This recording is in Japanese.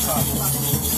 何で